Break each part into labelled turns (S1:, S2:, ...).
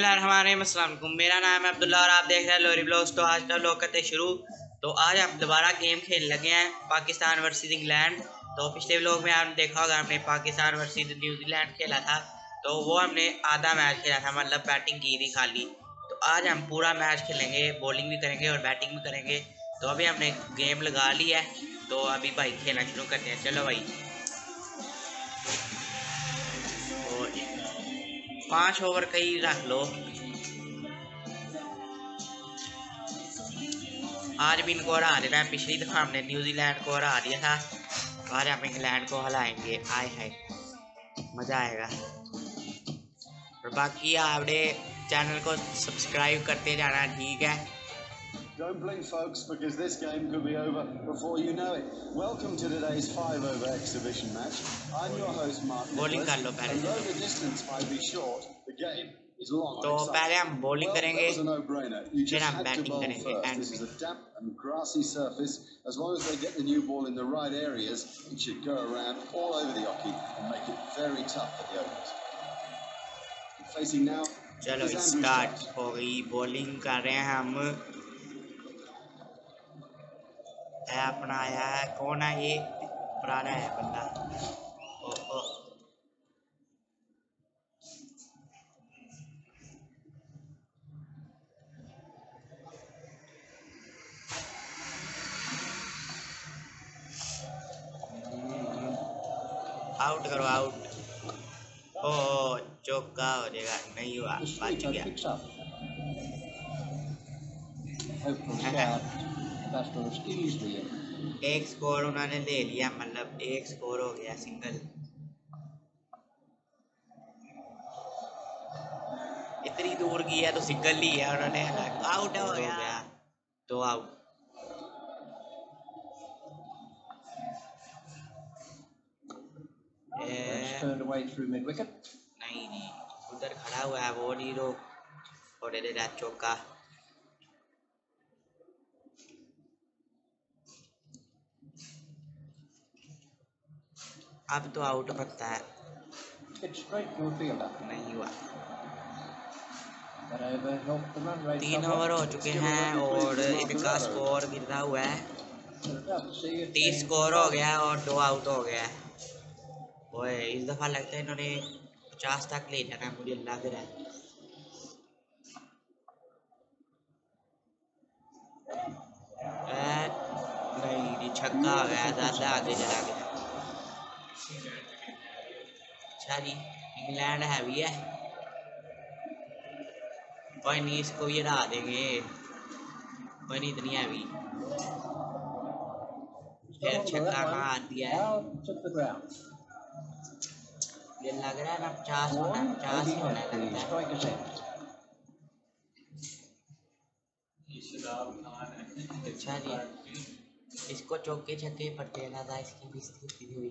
S1: बिस्मिल्लाहिर्रहमानिर्रहीम। मेरा नाम है अब्दुल्ला और आप देख रहे हैं लोरी ब्लॉग्स। तो आज का ब्लॉग करते शुरू। तो आज हम दोबारा गेम खेलने लगे हैं पाकिस्तान वर्सेस इंग्लैंड। तो पिछले ब्लॉग में आपने देखा होगा, हमने पाकिस्तान वर्सेस न्यूजीलैंड खेला था। तो वो हमने आधा मैच खेला था मतलब बैटिंग की थी खाली। तो आज हम पूरा मैच खेलेंगे बॉलिंग भी करेंगे और बैटिंग भी करेंगे। तो अभी हमने गेम लगा ली है। तो अभी भाई खेलना शुरू करते हैं। चलो भाई। पाँच ओवर का ही रख लो। आज भी इनको हरा देना है, पिछली दफ़ा हमने न्यूजीलैंड को हरा दिया था। आज हम इंग्लैंड को हराएँगे आए हाय, मज़ा आएगा। और बाकी आपने चैनल को सब्सक्राइब करते जाना, ठीक है?
S2: Don't blink, folks, because this game could be over before you know it. Welcome to today's five-over exhibition match. I'm your host, Mark
S1: Bowling
S2: Nicholas,
S1: कर लो पहले
S2: and though the distance might be short, the game is long
S1: तो
S2: and
S1: पहले
S2: exciting.
S1: हम bowling
S2: Well,
S1: करेंगे
S2: that was a no-brainer. You
S1: फिर
S2: just
S1: हम
S2: had to
S1: batting
S2: bowl
S1: करेंगे
S2: first.
S1: end
S2: This is
S1: में
S2: a damp and grassy surface. As long as they get the new ball in the right areas, it should go around all over the hockey and make it very tough for the openers. Facing now
S1: चलो
S2: is Andrew
S1: start
S2: Stubbs.
S1: हो गई bowling कर रहे हैं हम है अपना आया है कौन है ये? पुराना है बंदा। ओ ओ आउट करो आउट ओ चौका हो जाएगा। नहीं हुआ बच गया।
S3: up. Hopeful start. Batsman was
S1: एक स्कोर उन्होंने ले लिया मतलब एक स्कोर हो गया सिंगल इतनी दूर की है तो सिंगल लिया उन्होंने आउट हो गया तो आउट. नहीं नहीं उधर खड़ा हुआ है वो नहीं रोक और दे रहा चौका अब तो आउट बनता है. नहीं हुआ। तीन ओवर हो चुके हैं और इनका स्कोर गिरता हुआ है। तीस स्कोर हो गया और दो आउट हो गया है। ओए इस दफ़ा लगता है इन्होंने पचास तक ले जाना है मुझे लग रहा है। नहीं नहीं छक्का आ गया ज़्यादा आगे चला गया अच्छा जी इंग्लैंड हैवी है। कोई नहीं इसको भी हरा देंगे। कोई नहीं इतनी हैवी फिर छक्का
S3: one.
S1: दिया है. ये लग रहा है ना पचास होना पचास ही होना लगता है। अच्छा जी। इसको चौके छक्के पर देना था इसकी भी स्थिति हुई।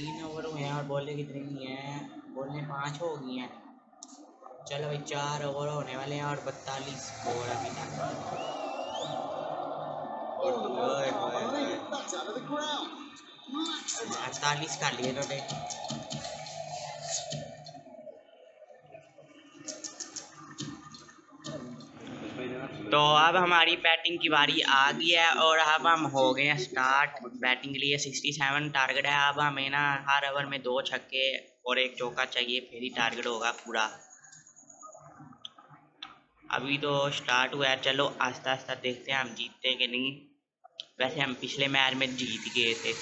S1: तीन ओवर हुए हैं और बॉलें कितनी की हैं। बॉलें पाँच हो गई हैं। चलो भाई चार ओवर होने वाले हैं और बत्तालीस स्कोर अभी तक। ओए। अड़तालीस कर लिए इन्होंने अब हमारी बैटिंग की बारी आ गई है और अब हम हो गए हैं स्टार्ट बैटिंग के लिए। सिक्सटी सेवन टारगेट है। अब हमें ना हर ओवर में दो छक्के और एक चौका चाहिए, फिर ही टारगेट होगा पूरा। अभी तो स्टार्ट हुआ है। चलो आस्ता आस्ता देखते हैं हम जीतते कि नहीं। वैसे हम पिछले मैच में जीत गए थे।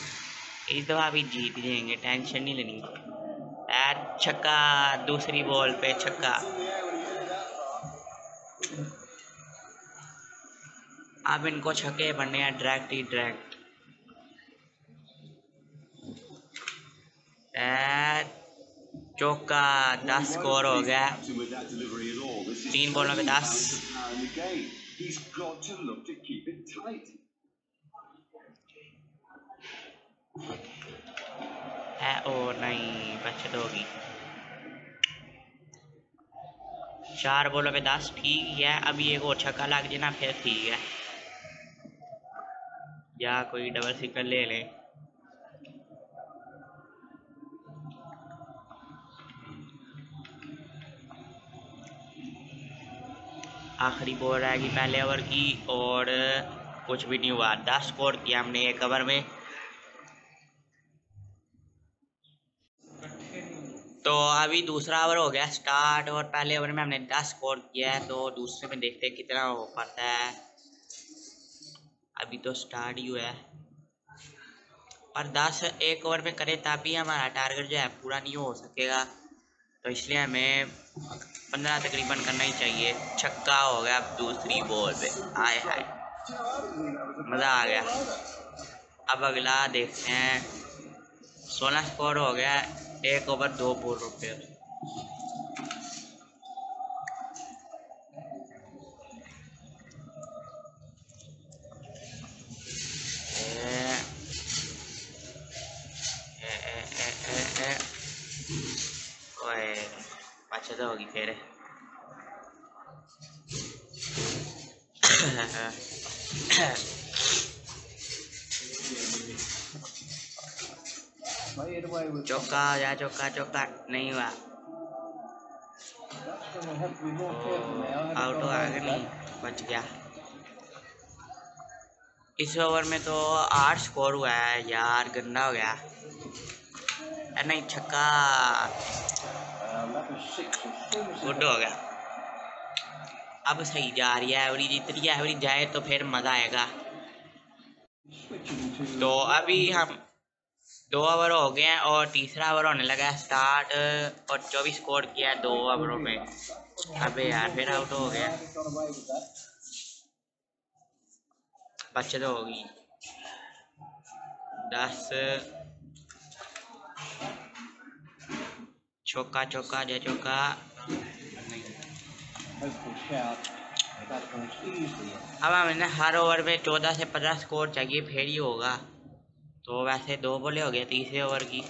S1: इस दफ़ा भी जीत जाएँगे, टेंशन नहीं लेनी। छक्का, दूसरी बॉल पे छक्का। अब इनको छक्के पड़ने हैं डायरेक्ट ही डायरेक्ट चौका दस स्कोर हो गया। तीन बॉलों पे दस. है ओ नहीं, बचत होगी। चार बॉलों पे दस, ठीक ही। अभी एक और छक्का लग जाए ना फिर ठीक है। या कोई डबल सिंगल ले लें। आखिरी बॉल रहेगी पहले ओवर की और कुछ भी नहीं हुआ। दस स्कोर किया हमने एक ओवर में। तो अभी दूसरा ओवर हो गया। स्टार्ट और पहले ओवर में हमने दस स्कोर किया है। तो दूसरे में देखते हैं कितना हो पाता है। अभी तो स्टार्ट ही हुआ है। और दस एक ओवर में करें तभी हमारा टारगेट जो है पूरा नहीं हो सकेगा। तो इसलिए हमें पंद्रह तकरीबन करना ही चाहिए। छक्का हो गया अब दूसरी बॉल पे। आए हाय। मज़ा आ गया। अब अगला देखते हैं। सोलह स्कोर हो गया। एक ओवर दो बॉल रुपये ज़्यादा होगी
S3: खैर
S1: चौका या चौका चौका। नहीं हुआ। आउट
S3: आ
S1: गया नहीं? बच गया। इस ओवर में तो आठ स्कोर हुआ है यार, गंदा हो गया। नहीं, छक्का। गुड हो गया अब सही जा रही है एवरेज इतनी एवरेज जाए तो फिर मज़ा आएगा। तो अभी हम दो ओवर हो गए हैं और तीसरा ओवर होने लगा है स्टार्ट और चौबीस स्कोर किया है दो ओवरों में। अबे यार, फिर आउट हो गया. बचत होगी दस चौका चौका जय चौका. अब हमें हर ओवर में चौदह से पंद्रह स्कोर चाहिए, फिर ही होगा तो वैसे दो बोले हो गए, तीसरे ओवर की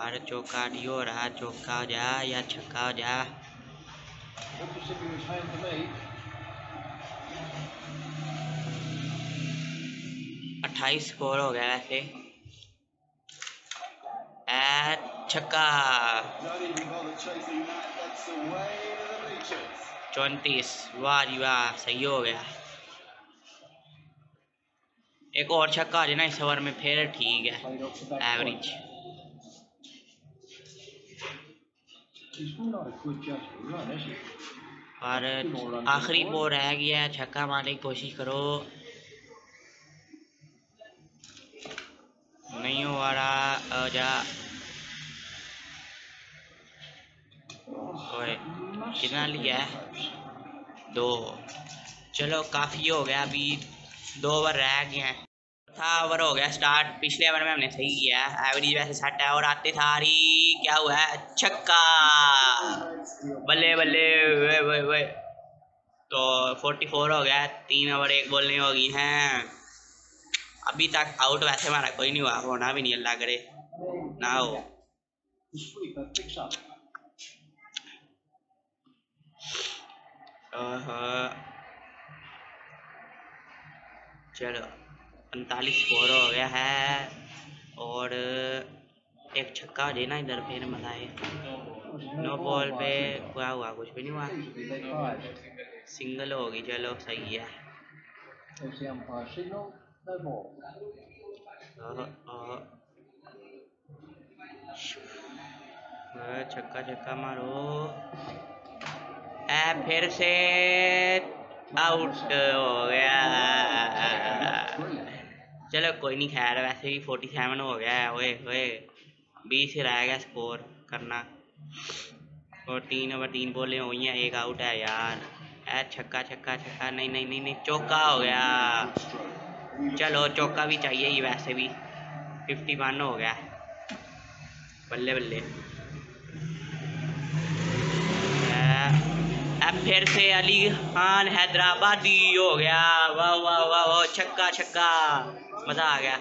S1: और चौका नहीं हो रहा, चौका हो जा या छक्का हो जा. अट्ठाईस स्कोर हो गया वैसे
S2: bleachers.
S1: चौंतीस, वाह वाह, सही हो गया एक और छक्का हो जाए ना इस ओवर में फिर ठीक है, एवरेज? और आखिरी बॉल रह गया है, छक्का मारने की कोशिश करो नहीं हो रहा जा ओए कितना लिया है? दो। चलो, काफ़ी हो गया अभी। दो ओवर रह गए हैं। था ओवर हो गया स्टार्ट पिछले ओवर में हमने सही किया है। एवरेज वैसे सेट है और आते सारी क्या हुआ है? छक्का! बल्ले बल्ले, वे वे वे। तो फोर्टी फोर हो गया तीन ओवर एक बॉल नहीं होगी हैं। अभी तक आउट वैसे हमारा कोई नहीं हुआ। होना भी नहीं अल्लाह करे। ना हो। ओहो। चलो पैंतालीस स्कोर हो गया है और एक छक्का हो जाए ना इधर फिर मज़ा नो बॉल पे क्या हुआ, कुछ भी नहीं हुआ. सिंगल होगी, चलो, सही है छक्का छक्का मारो फिर से आउट हो गया। चलो कोई नहीं, खैर, वैसे भी फोर्टी सेवन हो गया है, ओए ओए बीस रह गया स्कोर करना। और तीन ओवर तीन बॉलें हैं, एक आउट है यार। ए छक्का छक्का छक्का, नहीं नहीं नहीं नहीं, चौका हो गया। चलो, चौका भी चाहिए ही वैसे भी। फिफ्टी वन हो गया। बल्ले बल्ले अब फिर से अली खान हैदराबादी हो गया। वाह वाह वाह वाह, छक्का छक्का। मज़ा आ गया।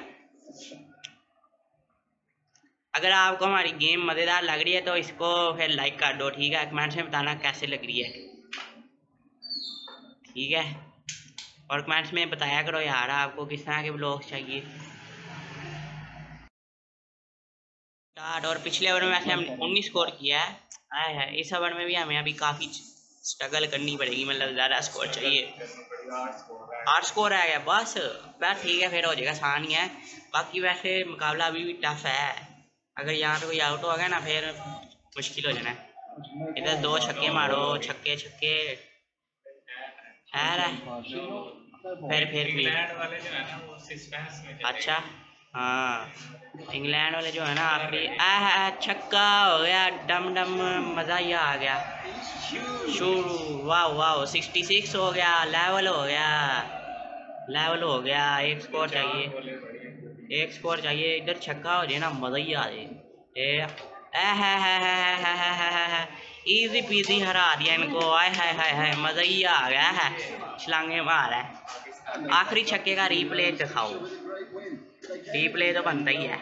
S1: अगर आपको हमारी गेम मज़ेदार लग रही है तो इसको फिर लाइक कर दो, ठीक है? कमेंट्स में बताना कैसे लग रही है। ठीक है? और कमेंट्स में बताया करो यार, आपको किस तरह के ब्लॉग चाहिए। और पिछले ओवर में वैसे हमने उन्नीस स्कोर किया है। इस ओवर में भी हमें अभी काफ़ी स्ट्रगल करनी पड़ेगी मतलब ज़्यादा स्कोर चाहिए। आठ स्कोर आ गया, बस। बस ठीक है, फिर हो जाएगा, आसान ही है। बाकी वैसे मुकाबला अभी भी टफ है। अगर यहाँ पे कोई आउट हो गया ना, फिर मुश्किल हो जाना है। इधर दो छक्के मारो, छक्के छक्के। है। फिर फिर भी। अच्छा हाँ। इंग्लैंड वाले जो है ना आखिरी छक्का हो गया डम डम मज़ा ही आ गया। शुरू वाह वाह सिक्सटी सिक्स हो गया. लेवल हो गया. लेवल हो गया. एक स्कोर चाहिए. एक स्कोर चाहिए. इधर छक्का हो जाए ना मज़ा ही आ जाए है. इजी पीजी हरा दिया इनको. आय हाय हाय हाय. मज़ा ही आ गया है. छलांगे मार है. आखिरी छक्के का रीप्ले दिखाओ. रीप्ले तो बनता ही है.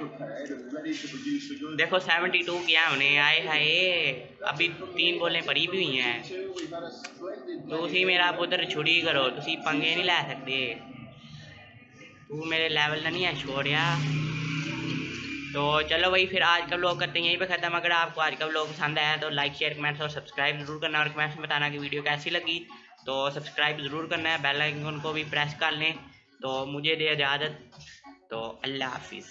S1: देखो सेवेंटी टू किया हमने आए हाय। अभी तीन बोलें पड़ी भी हुई हैं। तो उसी मेरा उधर छुड़ी करो तुम पंगे नहीं लै सकते। तू मेरे लेवल नहीं है छोड़िया तो चलो भाई फिर आज का ब्लॉग करते हैं यहीं पे ख़त्म। अगर आपको आज का ब्लॉग पसंद आया तो लाइक शेयर कमेंट्स और सब्सक्राइब ज़रूर करना। और कमेंट्स में बताना कि वीडियो कैसी लगी। तो सब्सक्राइब ज़रूर करना है बेल आइकन को भी प्रेस कर लें। तो मुझे दे इजाज़त। तो अल्लाह हाफिज़।